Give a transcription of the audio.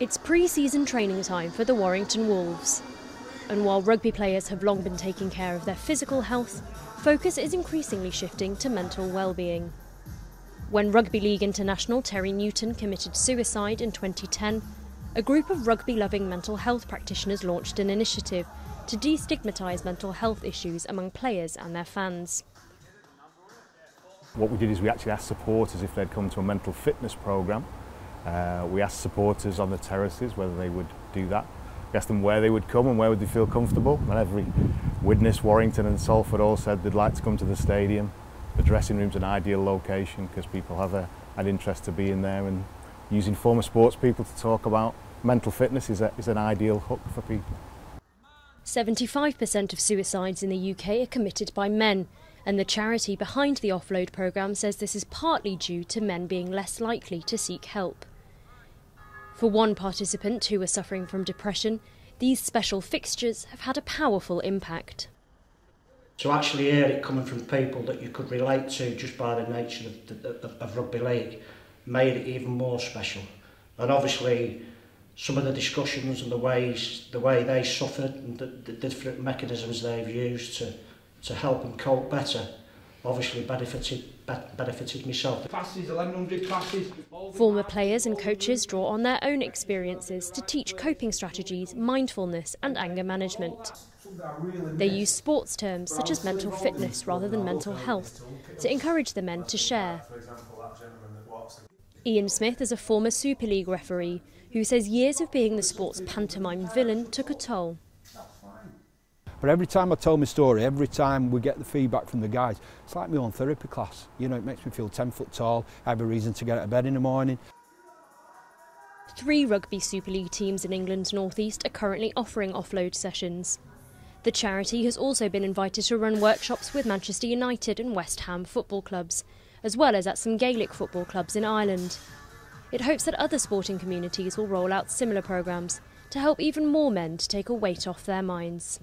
It's pre-season training time for the Warrington Wolves. And while rugby players have long been taking care of their physical health, focus is increasingly shifting to mental well-being. When Rugby League international Terry Newton committed suicide in 2010, a group of rugby-loving mental health practitioners launched an initiative to destigmatise mental health issues among players and their fans. What we did is we actually asked supporters if they'd come to a mental fitness programme uh, we asked supporters on the terraces whether they would do that. We asked them where they would come and where would they feel comfortable. And every Widnes, Warrington and Salford all said they'd like to come to the stadium. The dressing room's an ideal location because people have a, an interest to be in there and using former sports people to talk about mental fitness is, a, is an ideal hook for people. 75% of suicides in the UK are committed by men, and the charity behind the offload programme says this is partly due to men being less likely to seek help. For one participant who was suffering from depression, these special fixtures have had a powerful impact. To actually hear it coming from people that you could relate to just by the nature of, of, of rugby league made it even more special. And obviously, some of the discussions and the ways the way they suffered and the, the different mechanisms they've used to to help them cope better obviously benefited benefited myself. Classes, 1100 classes. Former players and coaches draw on their own experiences to teach coping strategies, mindfulness and anger management. They use sports terms such as mental fitness rather than mental health to encourage the men to share. Ian Smith is a former Super League referee who says years of being the sport's pantomime villain took a toll. But every time I tell my story, every time we get the feedback from the guys, it's like my own therapy class. You know, it makes me feel 10 foot tall. I have a reason to get out of bed in the morning. Three Rugby Super League teams in England's northeast are currently offering offload sessions. The charity has also been invited to run workshops with Manchester United and West Ham football clubs, as well as at some Gaelic football clubs in Ireland. It hopes that other sporting communities will roll out similar programmes to help even more men to take a weight off their minds.